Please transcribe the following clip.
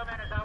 Romero.